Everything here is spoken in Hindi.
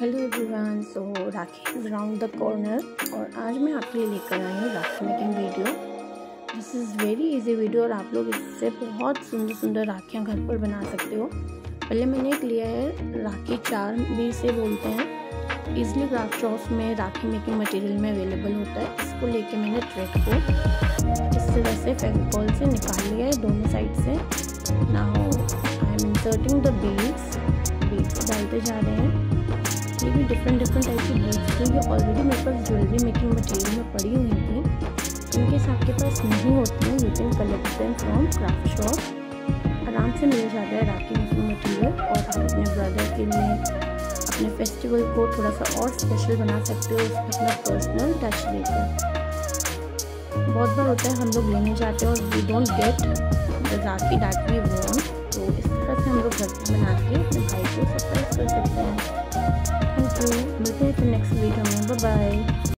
Hello everyone, so Rakhi is round the corner और आज मैं आपके लिए लेकर आई हूँ Rakhi making video this is very easy video और आप लोग इससे बहुत सुंदर सुंदर राखियाँ घर पर बना सकते हो। पहले मैंने एक लिया है राखी चार भी इसे बोलते हैं। इजली क्राफ्ट शॉप्स में राखी मेकिंग मटेरियल में अवेलेबल होता है। इसको लेके मैंने थ्रेड को इस तरह से फेविकॉल से निकाल लिया है दोनों साइड से। Now I am inserting the beads beads डालते जा रहे हैं भी डिफरेंट डिफरेंट टाइप की बुक्स थी ये ऑलरेडी मेरे पास ज्वेलरी मेकिंग मटेरियल में पड़ी हुई थी। इनकेस आपके पास नहीं होती हैं, you can collect them from craft shop आराम से मिल जाता है राखी मेकिंग मटेरियल और आप अपने ब्रदर के लिए अपने फेस्टिवल को थोड़ा सा और स्पेशल बना सकते हो, उसमें अपना पर्सनल टच लेकर बहुत बार होता है हम लोग लेने जाते हैं और we don't get Rakhi that we want तो इस तरह से हम लोग घर पर बना के अपने भाई को सरप्राइज़ कर सकते हैं। थैंक यू मिलते हैं